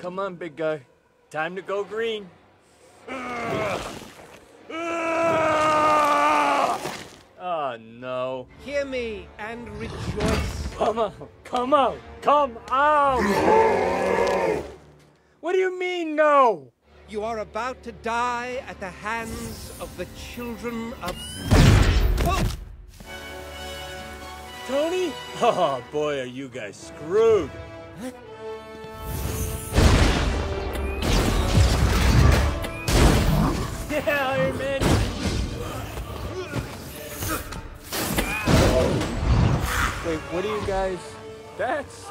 Come on, big guy. Time to go green. Oh, no. Hear me and rejoice. Come on, come on, come out! What do you mean, no? You are about to die at the hands of the children of. Tony? Oh, boy, are you guys screwed. Yeah, Iron Man. Wait, what are you guys? That's